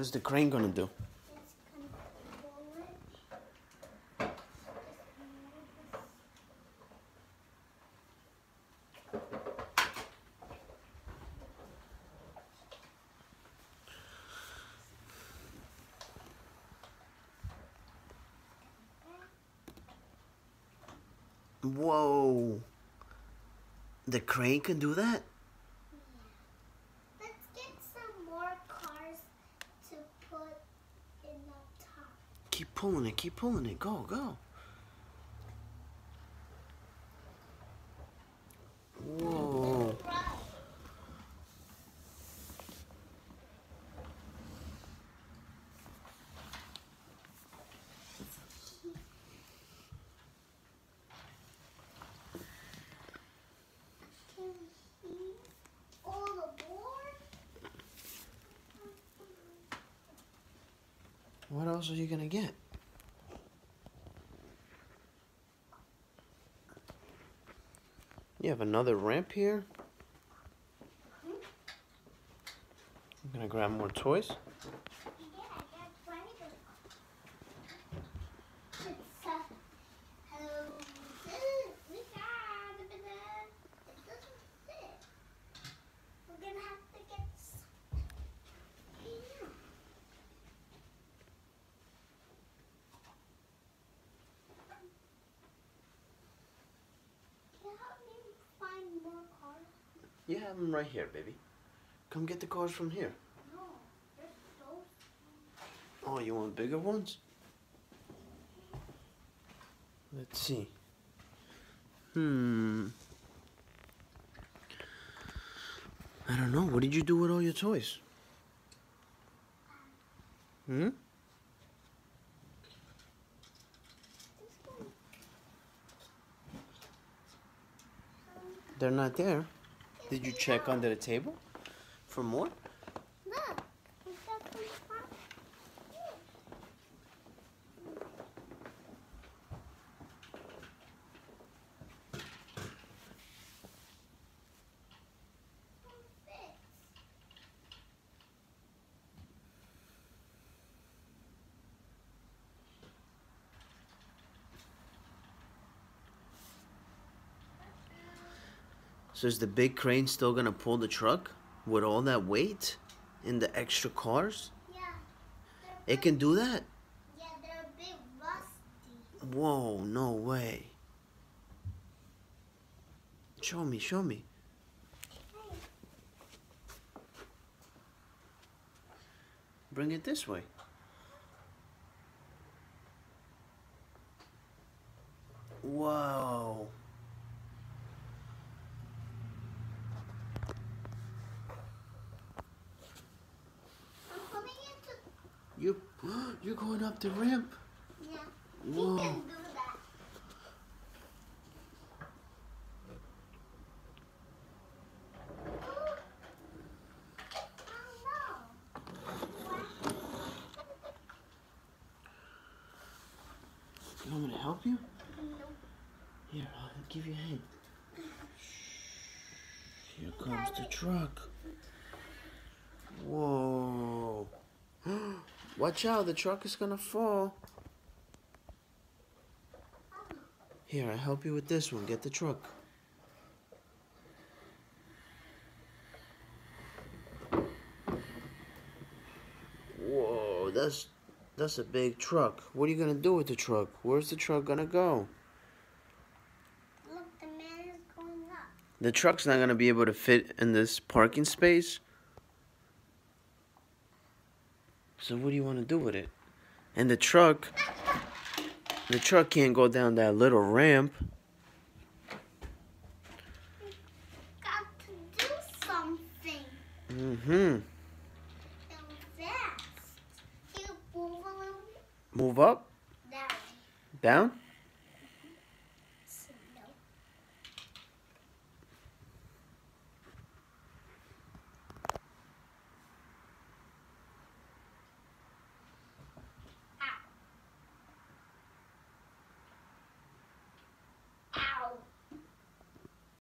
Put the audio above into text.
What is the crane gonna do? Whoa. The crane can do that? Let's get some more cars to put in the top. Keep pulling it, keep pulling it. Go, go. Whoa. What else are you gonna get? You have another ramp here? I'm gonna grab more toys. Yeah, I got plenty of It's uh, hello. We got it. It doesn't fit. We're gonna have to get. s- Yeah. Can you help me find more cars? You have them right here, baby. Come get the cars from here. No, those. Oh, you want bigger ones? Let's see. Hmm. I don't know. What did you do with all your toys? Hmm? They're not there. Did you check under the table for more? Look, So is the big crane still gonna pull the truck with all that weight and the extra cars? Yeah. It can do that? Yeah, they're a bit rusty. Whoa, no way. Show me, show me. Bring it this way. Whoa. I'm putting it to. You you're going up the ramp. Yeah. Whoa. He can do that. Ooh. No. You want me to help you? Nope. Here, I'll give you a hand. Here comes the truck. Whoa. Watch out, the truck is gonna fall. Here, I help you with this one. Get the truck. Whoa, that's that's a big truck. What are you gonna do with the truck? Where's the truck gonna go? Look, the man is going up. The truck's not gonna be able to fit in this parking space. So what do you want to do with it? And the truck, the truck can't go down that little ramp. Got to do something. Mm-hmm. And fast. You move a little bit Move up, down. down.